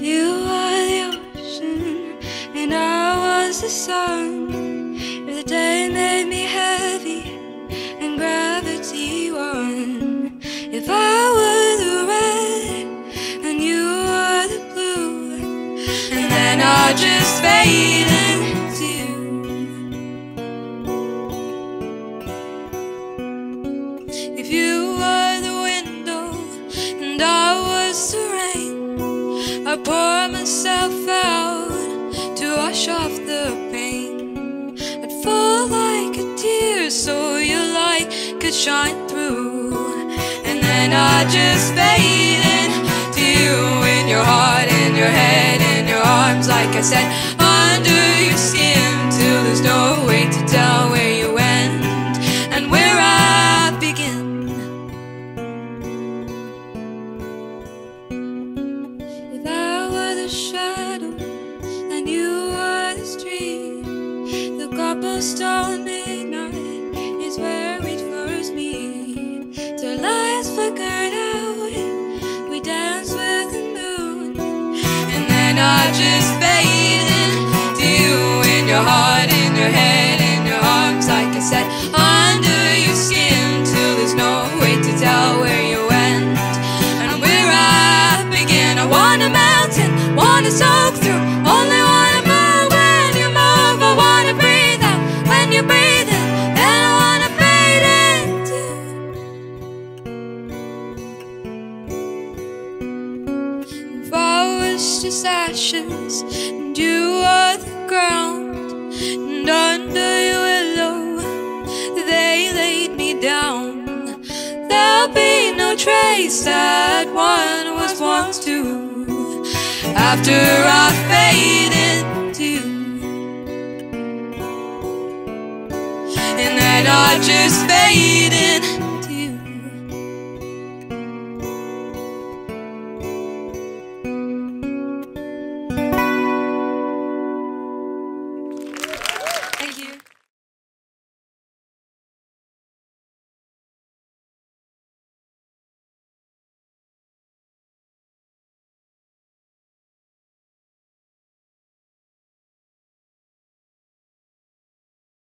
You are the ocean, and I was the sun. If the day made me heavy, and gravity won. If I were the red, and you were the blue, and then I just fade. Pour myself out to wash off the pain. I'd fall like a tear so your light could shine through, and then I just fade into you in your heart, in your head, in your arms, like I said, under your skin till there's no way to tell the shadow and you were the street, the cobblestone midnight is where we'd first meet. Till lights flickered out, we danced with the moon, and then I just wanna soak through, only wanna move when you move. I wanna breathe out when you breathe in, then I wanna fade into. If I was just ashes and you were the ground, and under your willow they laid me down. There'll be no trace that one was once to after I fade into you. And then I just fade in